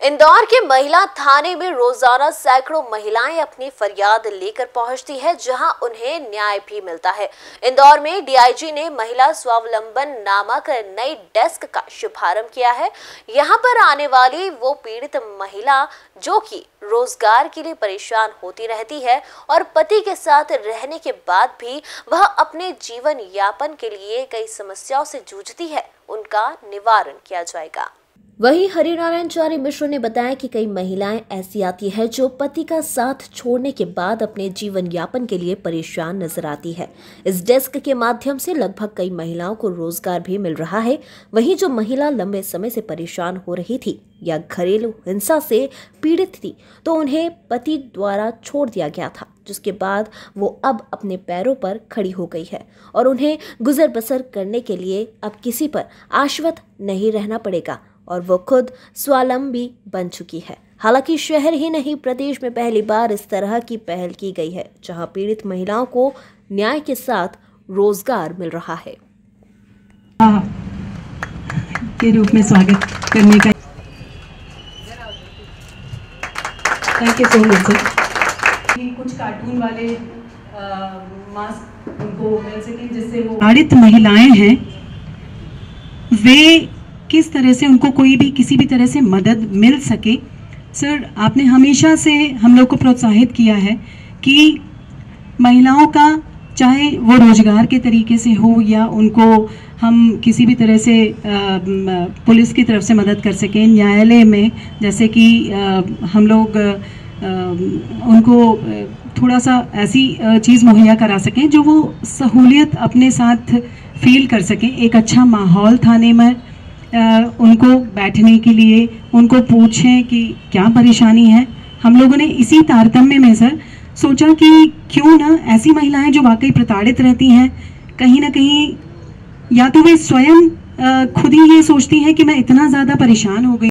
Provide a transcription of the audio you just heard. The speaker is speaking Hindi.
इंदौर के महिला थाने में रोज़ाना सैकड़ों महिलाएँ अपनी फरियाद लेकर पहुँचती है, जहाँ उन्हें न्याय भी मिलता है। इंदौर में डीआईजी ने महिला स्वावलंबन नामक नई डेस्क का शुभारंभ किया है। यहाँ पर आने वाली वो पीड़ित महिला जो कि रोज़गार के लिए परेशान होती रहती है और पति के साथ रहने के बाद भी वह अपने जीवन यापन के लिए कई समस्याओं से जूझती है, उनका निवारण किया जाएगा। वहीं हरिनारायण चार्य मिश्र ने बताया कि कई महिलाएँ ऐसी आती है जो पति का साथ छोड़ने के बाद अपने जीवन यापन के लिए परेशान नज़र आती है। इस डेस्क के माध्यम से लगभग कई महिलाओं को रोज़गार भी मिल रहा है। वहीं जो महिला लंबे समय से परेशान हो रही थी या घरेलू हिंसा से पीड़ित थी तो उन्हें पति द्वारा छोड़ दिया गया था, जिसके बाद वो अब अपने पैरों पर खड़ी हो गई है और उन्हें गुजर बसर करने के लिए अब किसी पर आश्वत नहीं रहना पड़ेगा। और वो खुद स्वावलंबी बन चुकी है। हालाँकि शहर ही नहीं प्रदेश में पहली बार इस तरह की पहल की गई है जहाँ पीड़ित महिलाओं को न्याय के साथ रोज़गार मिल रहा है। के रूप में स्वागत करने का thank you so much sir कुछ कार्टून वाले मास्क उनको मिल सके जिससे वो आड़ित महिलाएँ हैं वे किस तरह से उनको कोई भी, किसी भी तरह से मदद मिल सके। सर, आपने हमेशा से हम लोग को प्रोत्साहित किया है कि महिलाओं का, चाहे वो रोज़गार के तरीके से हो या उनको हम किसी भी तरह से पुलिस की तरफ़ से मदद कर सकें। न्यायालय में, जैसे कि हम लोग उनको थोड़ा सा ऐसी चीज़ मुहैया करा सकें जो वो सहूलियत अपने साथ फील कर सकें। एक अच्छा माहौल थाने में उनको बैठने के लिए, उनको पूछें कि क्या परेशानी है। हम लोगों ने इसी तारतम्य में सर सोचा कि क्यों ना ऐसी महिलाएँ जो वाकई प्रताड़ित रहती हैं, कहीं ना कहीं या तो वे स्वयं खुद ही ये सोचती हैं कि मैं इतना ज़्यादा परेशान हो गई।